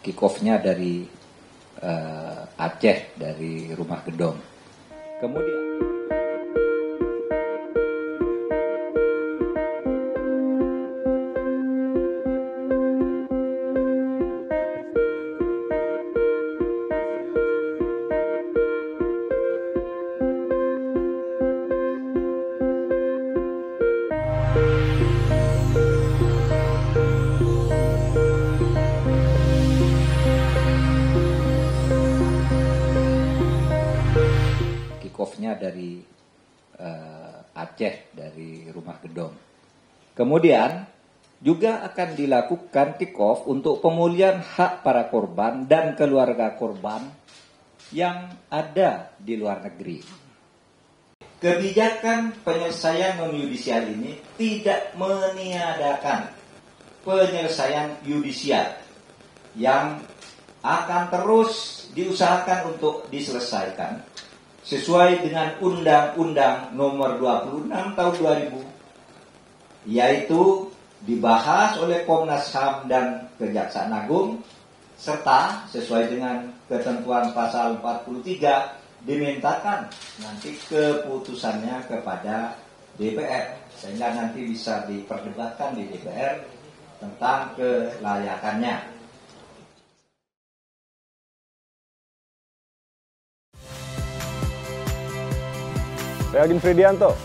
kick off-nya dari uh, Aceh dari Rumah Gedong. Kemudian kick off-nya dari uh, Aceh dari Rumah Gedong. Kemudian juga akan dilakukan off untuk pemulihan hak para korban dan keluarga korban yang ada di luar negeri. Kebijakan penyelesaian non yudisial ini tidak meniadakan penyelesaian yudisial yang akan terus diusahakan untuk diselesaikan sesuai dengan Undang-Undang Nomor 26 Tahun 2000 yaitu dibahas oleh Komnas HAM dan Kejaksaan Agung serta sesuai dengan ketentuan pasal 43 dimintakan nanti keputusannya kepada DPR sehingga nanti bisa diperdebatkan di DPR tentang kelayakannya. Saya Agin Fridianto.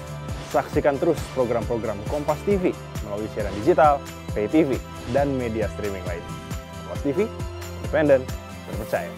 Saksikan terus program-program Kompas TV melalui siaran digital, pay TV, dan media streaming lain. Kompas TV, independen, terpercaya.